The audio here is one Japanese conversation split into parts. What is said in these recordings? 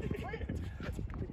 Wait.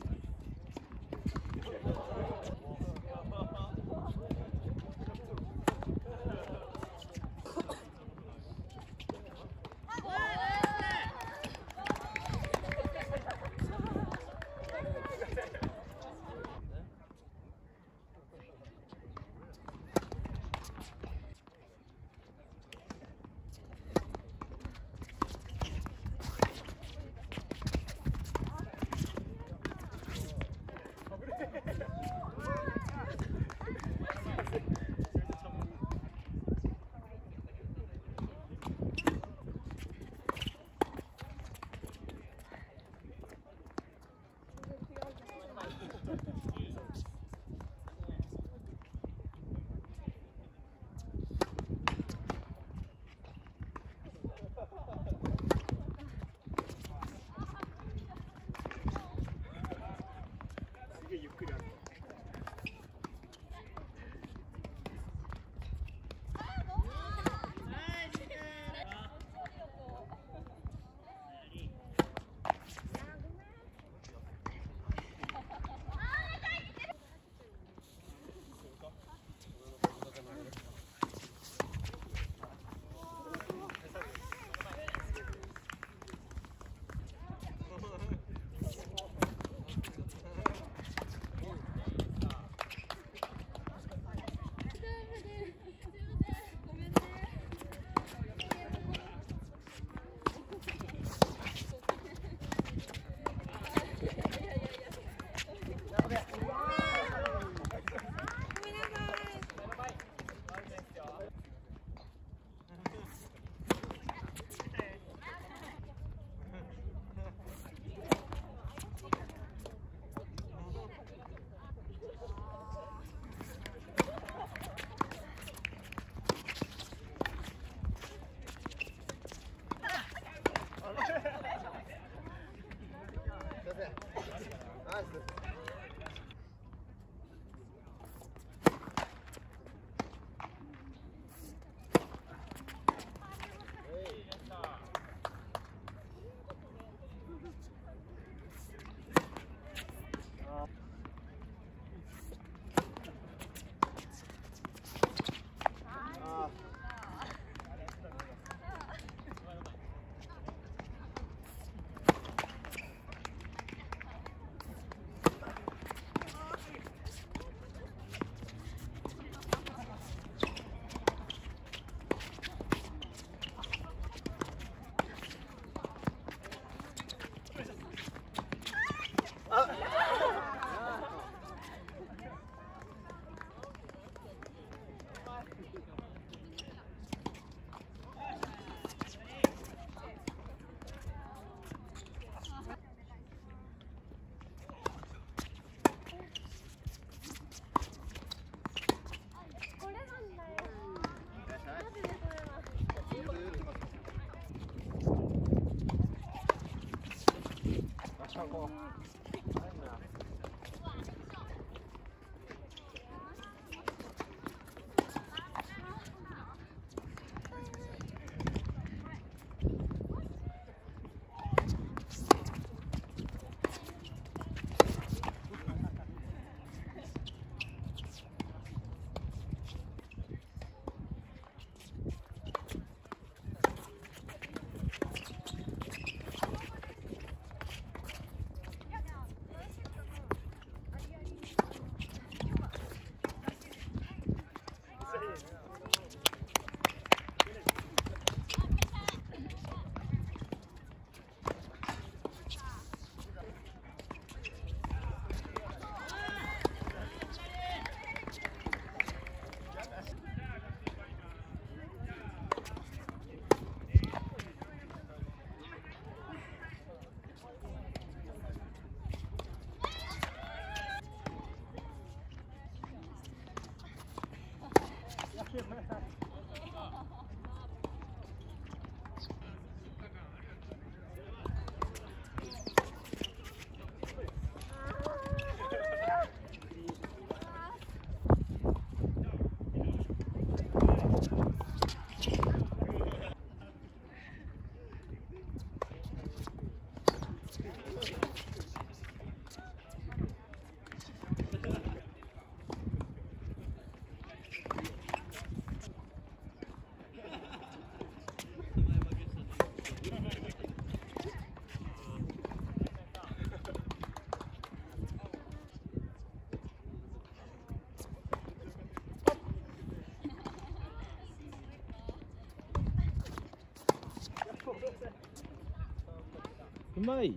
うまい。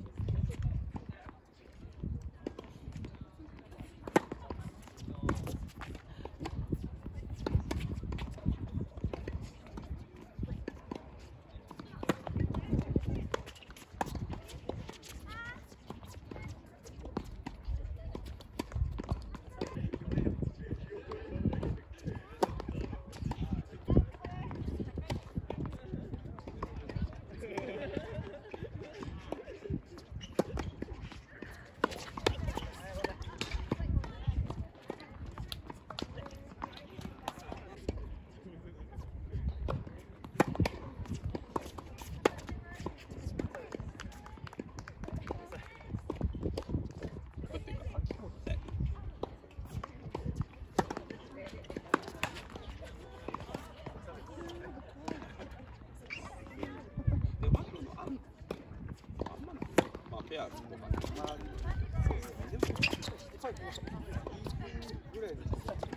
Buraya.